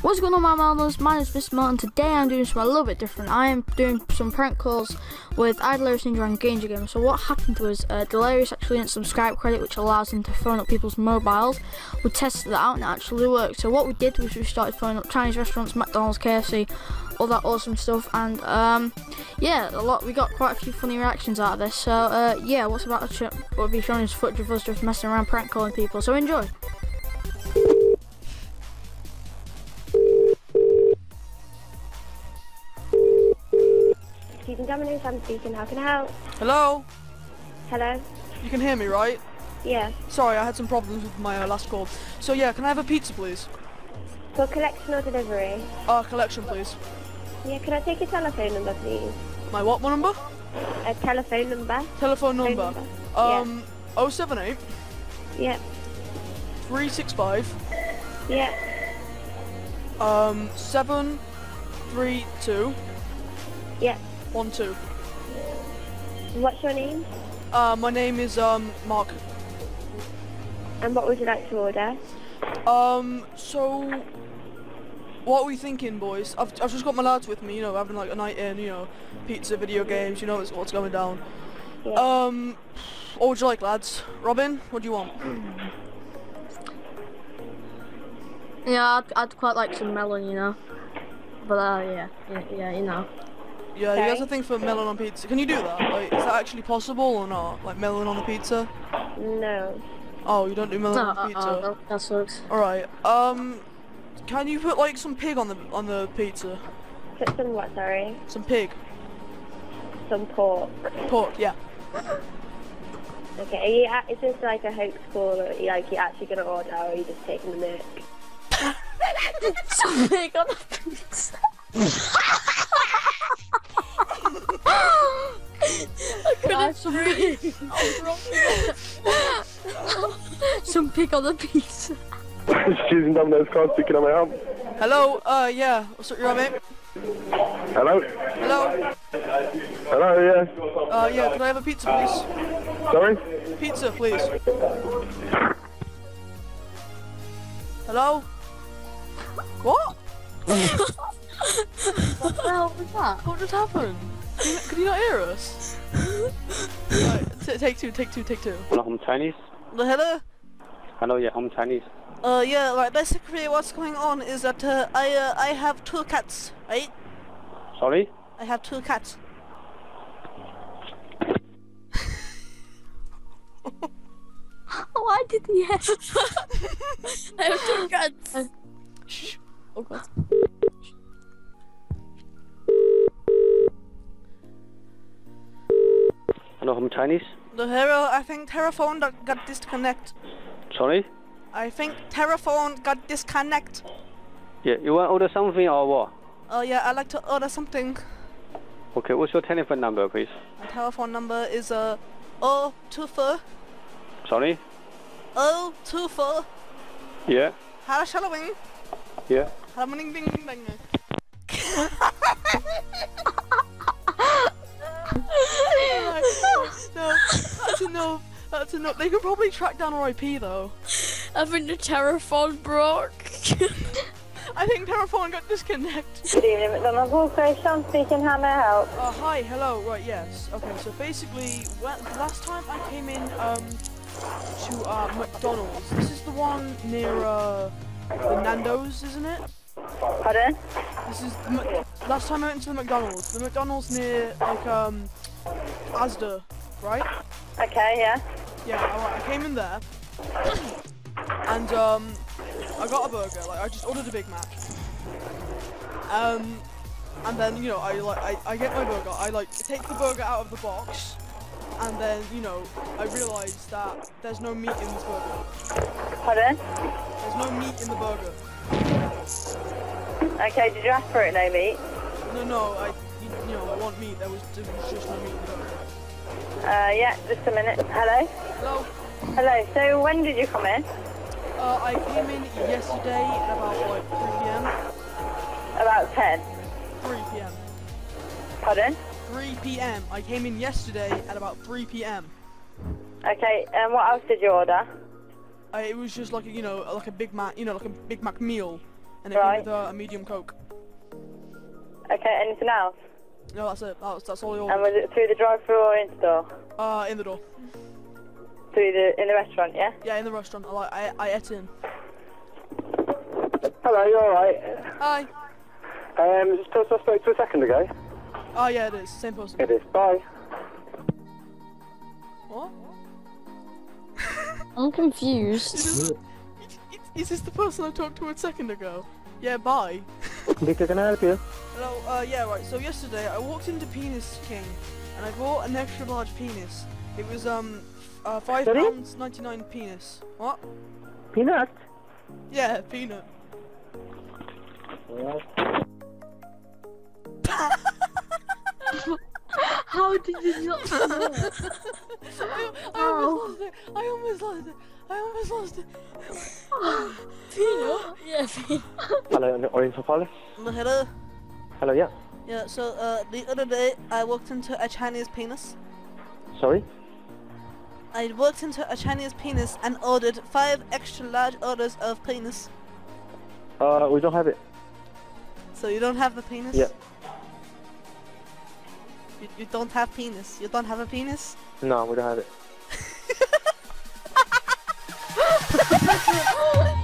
What's going on my marbles? My name is Mr. Melon. Today I'm doing something a little bit different. I am doing some prank calls with iDelirious Ninja and Granger Gamer. So what happened was uh, Delirious actually some Skype credit which allows him to phone up people's mobiles. We tested that out and it actually worked. So what we did was we started phoning up Chinese restaurants, McDonald's, KFC, all that awesome stuff and um, yeah a lot we got quite a few funny reactions out of this so uh, yeah what's about to be showing us footage of us just messing around prank calling people so enjoy Domino's, I'm speaking. How can I help? Hello? Hello? You can hear me, right? Yeah. Sorry, I had some problems with my uh, last call. So yeah, can I have a pizza, please? For collection or delivery? Uh, collection, please. Yeah, can I take your telephone number, please? My what number? A telephone number? Telephone Phone number. number. Um, 078 Yeah. 365 Yeah. um 732 Yeah. 12. What's your name? Uh, my name is um Mark. And what would you like to order? Um, so what are we thinking, boys? I've, I've just got my lads with me, you know, having like a night in, you know, pizza, video games, you know what's, what's going down. Yeah. Um, what would you like, lads? Robin, what do you want? yeah I'd, I'd quite like some melon you know but uh, yeah, yeah yeah you know Yeah, you guys Okay. a thing for melon on pizza. Can you do that? Like, is that actually possible or not? Like melon on a pizza? no. Oh, you don't do melon no, on uh, pizza. uh, that, that sucks All right. Um, can you put like some pig on the on the pizza? Put some what, sorry? Some pig, Some pork. pork. Yeah. Okay, are you, is this like a hoax call or are you, like you actually going to order or are you just taking the mic? some pig on the pizza couldn't some pig. some pig on the pizza Susan Domino's car speaking on my arm. Hello. Uh, yeah. What's up, you alright, mate? Hello? Hello. Hello, yeah. Uh, yeah. Can I have a pizza, please? Sorry? Pizza, please. Hello. What? what the hell was that What just happened? Can you, can you not hear us? Right, take two. Take two. Take two. Hello, I'm Chinese. Hello. Hello, yeah, I'm Chinese. Uh, yeah, right. Basically, what's going on is that uh, I uh, I have two cats, right? Sorry? I have two cats. why did he have I have two cats Shh. oh god Hello, I'm Chinese. The hero, I think Terraphone got, got disconnect. Sorry? I think Terraphone got disconnect. Yeah, you want to order something or what? Oh yeah, I'd like to order something. Okay, what's your telephone number, please? My telephone number is uh 024 Sorry? 024 Yeah, Hara Shalawing yeah. Hara Maning Ding Ding Ding. no, that's enough. That's enough. They could probably track down our IP though. I think the telephone broke I think Terraphone got disconnected. Good evening, McDonald's Corporation speaking. How may I help? Uh, hi, hello, right, yes. Okay, so basically, well, last time I came in um, to uh, McDonald's, this is the one near uh, the Nando's, isn't it? Pardon? This is the, last time I went to the McDonald's. The McDonald's near like um, Asda, right? Okay, yeah. Yeah, alright, I came in there, and um, I got a burger. Like I just ordered a Big Mac. Um, and then you know I like I, I get my burger. I like take the burger out of the box, and then you know I realise that there's no meat in this burger. Pardon? There's no meat in the burger. Okay, did you ask for it, no meat? No, no, I you, you know I want meat. There was, there was just no meat in the burger. Uh, yeah, just a minute. Hello? Hello. Hello, so when did you come in? Uh, I came in yesterday at about like 3 p.m. About 10. 3 p.m. Pardon? 3 p.m. I came in yesterday at about 3 p.m. Okay, and what else did you order? I, it was just like a, you know like a Big Mac, you know like a Big Mac meal, and it came with uh, a medium coke. Okay, anything else? No, that's it. That's, that's all I And ordered. was it through the drive-through or in store? Uh, in the door. Through the in the restaurant, yeah. Yeah, in the restaurant. I like I I ate in. Hello, you alright? Hi. Um, is this person I spoke to a second ago? Oh yeah, it is. Same person. It is. Bye. What? I'm confused. Is, is this the person I talked to a second ago? Yeah, bye. Victor, can I help you? Hello, uh, yeah, right, so yesterday I walked into Penis King and I bought an extra large penis. It was, um, uh, five Sorry? pounds 99 penis. What? Peanut? Yeah, peanut. How did you not I, I almost lost it. I almost lost it. I almost lost it. Yeah, Hello, Oriental Palace? Hello? Hello, yeah. Yeah, so, uh, the other day I walked into a Chinese penis. Sorry? I walked into a Chinese penis and ordered five extra large orders of penis. Uh, we don't have it. So you don't have the penis? Yeah. You, you don't have penis. You don't have a penis? No, we don't have it. Oh,